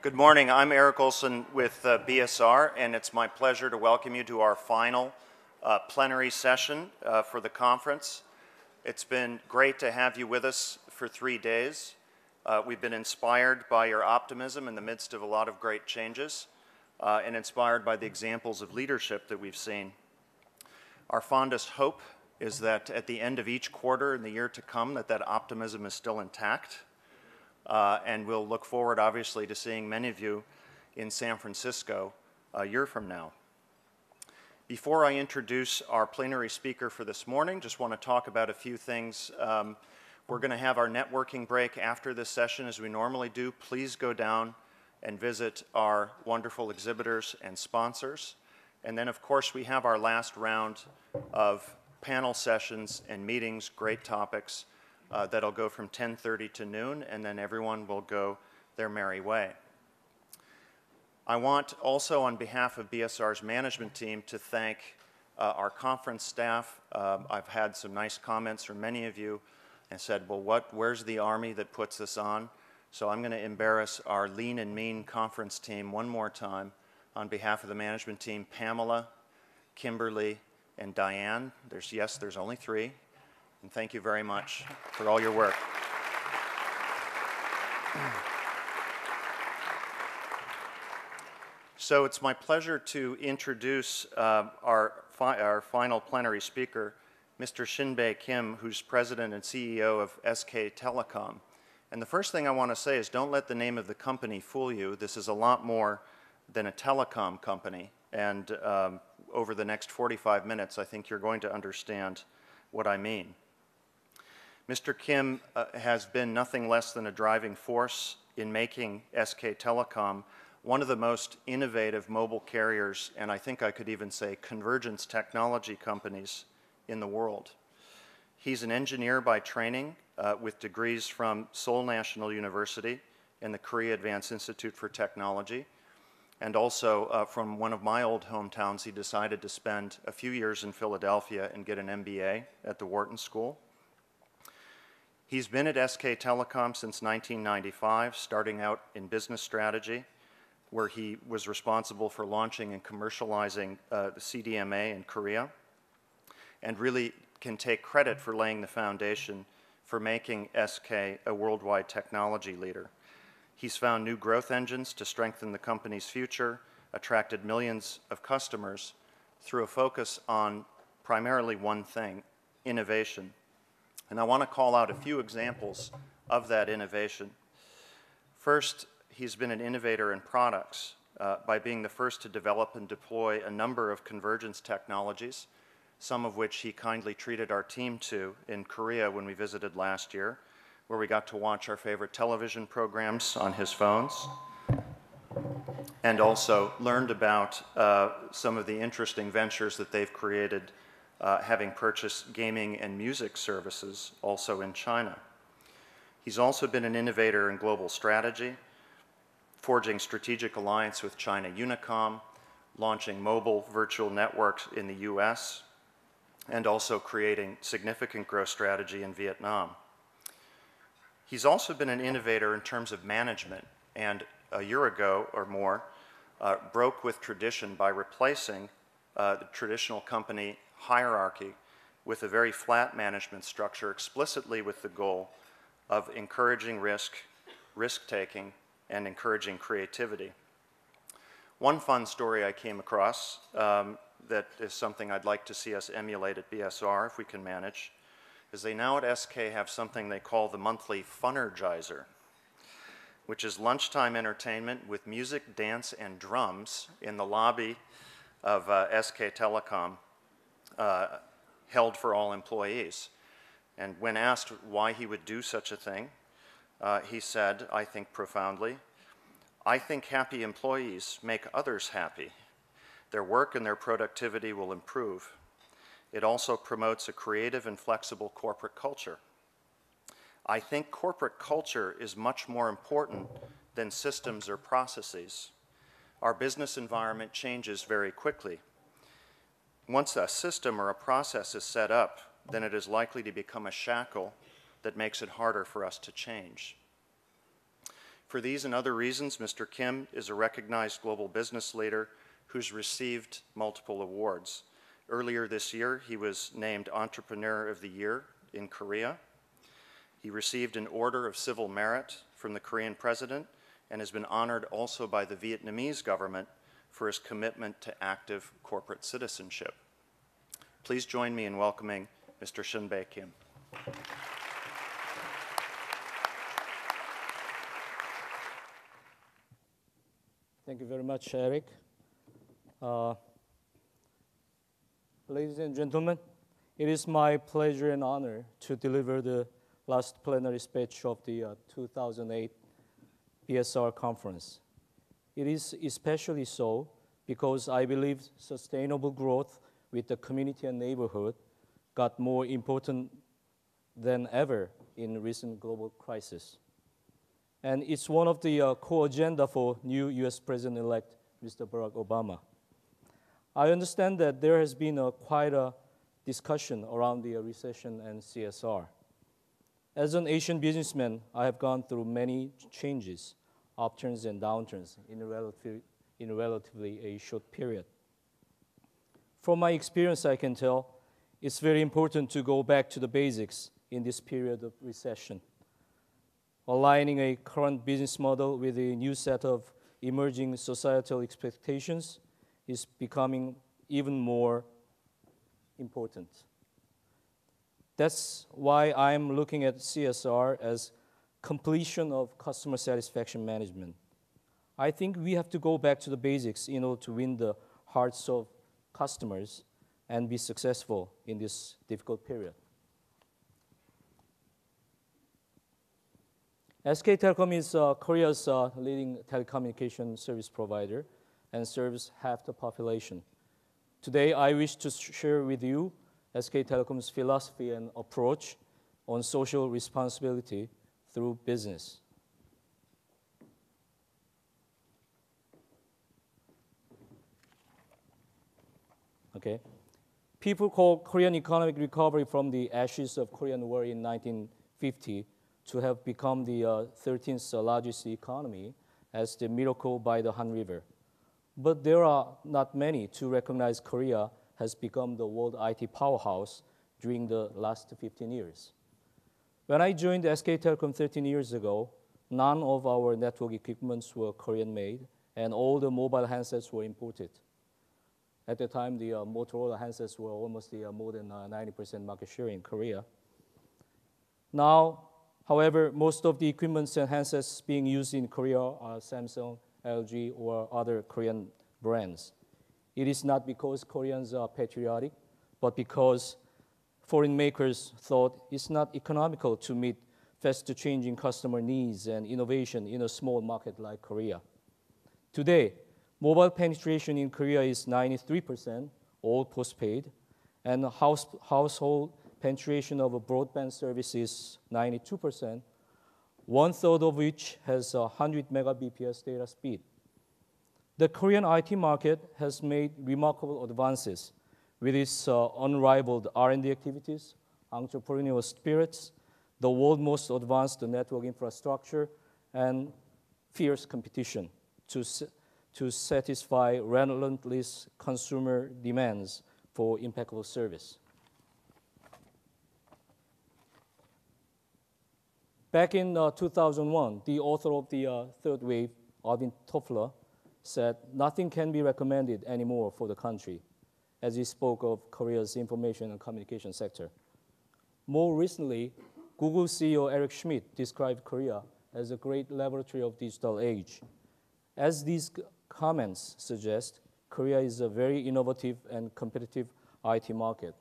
Good morning. I'm Eric Olson with uh, BSR, and it's my pleasure to welcome you to our final uh, plenary session uh, for the conference. It's been great to have you with us for three days. Uh, we've been inspired by your optimism in the midst of a lot of great changes uh, and inspired by the examples of leadership that we've seen. Our fondest hope is that at the end of each quarter in the year to come that that optimism is still intact. Uh, and we'll look forward, obviously, to seeing many of you in San Francisco a year from now. Before I introduce our plenary speaker for this morning, just want to talk about a few things. Um, we're going to have our networking break after this session as we normally do. Please go down and visit our wonderful exhibitors and sponsors. And then, of course, we have our last round of panel sessions and meetings, great topics uh, that'll go from 10.30 to noon, and then everyone will go their merry way. I want also, on behalf of BSR's management team, to thank uh, our conference staff. Uh, I've had some nice comments from many of you and said, well, what, where's the Army that puts this on? So I'm going to embarrass our lean and mean conference team one more time on behalf of the management team, Pamela, Kimberly, and Diane. There's, yes, there's only three. And thank you very much for all your work. So it's my pleasure to introduce uh, our, fi our final plenary speaker, Mr. Shin-Bae Kim, who's president and CEO of SK Telecom. And the first thing I want to say is don't let the name of the company fool you. This is a lot more than a telecom company. And um, over the next 45 minutes, I think you're going to understand what I mean. Mr. Kim uh, has been nothing less than a driving force in making SK Telecom one of the most innovative mobile carriers, and I think I could even say convergence technology companies in the world. He's an engineer by training uh, with degrees from Seoul National University and the Korea Advanced Institute for Technology. And also uh, from one of my old hometowns, he decided to spend a few years in Philadelphia and get an MBA at the Wharton School. He's been at SK Telecom since 1995, starting out in business strategy, where he was responsible for launching and commercializing uh, the CDMA in Korea, and really can take credit for laying the foundation for making SK a worldwide technology leader. He's found new growth engines to strengthen the company's future, attracted millions of customers through a focus on primarily one thing, innovation. And I want to call out a few examples of that innovation. First, he's been an innovator in products uh, by being the first to develop and deploy a number of convergence technologies, some of which he kindly treated our team to in Korea when we visited last year where we got to watch our favorite television programs on his phones and also learned about uh, some of the interesting ventures that they've created uh, having purchased gaming and music services also in China. He's also been an innovator in global strategy, forging strategic alliance with China Unicom, launching mobile virtual networks in the US, and also creating significant growth strategy in Vietnam. He's also been an innovator in terms of management, and a year ago or more, uh, broke with tradition by replacing uh, the traditional company hierarchy with a very flat management structure, explicitly with the goal of encouraging risk, risk taking, and encouraging creativity. One fun story I came across um, that is something I'd like to see us emulate at BSR if we can manage is they now at SK have something they call the monthly Funergizer, which is lunchtime entertainment with music, dance, and drums in the lobby of uh, SK Telecom, uh, held for all employees. And when asked why he would do such a thing, uh, he said, I think profoundly, I think happy employees make others happy. Their work and their productivity will improve. It also promotes a creative and flexible corporate culture. I think corporate culture is much more important than systems or processes. Our business environment changes very quickly. Once a system or a process is set up, then it is likely to become a shackle that makes it harder for us to change. For these and other reasons, Mr. Kim is a recognized global business leader who's received multiple awards. Earlier this year, he was named Entrepreneur of the Year in Korea. He received an Order of Civil Merit from the Korean president and has been honored also by the Vietnamese government for his commitment to active corporate citizenship. Please join me in welcoming Mr. Shin-Bae Kim. Thank you very much, Eric. Uh, ladies and gentlemen, it is my pleasure and honor to deliver the last plenary speech of the uh, 2008 BSR conference. It is especially so because I believe sustainable growth with the community and neighborhood got more important than ever in recent global crisis and it's one of the uh, core agenda for new U.S. President-elect Mr. Barack Obama. I understand that there has been a, quite a discussion around the uh, recession and CSR. As an Asian businessman, I have gone through many changes, upturns and downturns in a, in a relatively a short period. From my experience, I can tell it's very important to go back to the basics in this period of recession aligning a current business model with a new set of emerging societal expectations is becoming even more important. That's why I'm looking at CSR as completion of customer satisfaction management. I think we have to go back to the basics in order to win the hearts of customers and be successful in this difficult period. SK Telecom is uh, Korea's uh, leading telecommunication service provider and serves half the population. Today, I wish to share with you SK Telecom's philosophy and approach on social responsibility through business. Okay. People call Korean economic recovery from the ashes of Korean War in 1950 to have become the uh, 13th largest economy as the miracle by the Han River. But there are not many to recognize Korea has become the world IT powerhouse during the last 15 years. When I joined SK Telecom 13 years ago, none of our network equipments were Korean made, and all the mobile handsets were imported. At the time, the uh, Motorola handsets were almost the, uh, more than 90% uh, market share in Korea. Now, However, most of the equipments and handsets being used in Korea are Samsung, LG, or other Korean brands. It is not because Koreans are patriotic, but because foreign makers thought it's not economical to meet fast changing customer needs and innovation in a small market like Korea. Today, mobile penetration in Korea is 93%, all postpaid, and house, household penetration of broadband service is 92%, one third of which has 100 megabps data speed. The Korean IT market has made remarkable advances with its uh, unrivaled R&D activities, entrepreneurial spirits, the world's most advanced network infrastructure, and fierce competition to, to satisfy relentless consumer demands for impeccable service. Back in uh, 2001, the author of the uh, third wave, Alvin Toffler, said nothing can be recommended anymore for the country as he spoke of Korea's information and communication sector. More recently, Google CEO Eric Schmidt described Korea as a great laboratory of digital age. As these comments suggest, Korea is a very innovative and competitive IT market.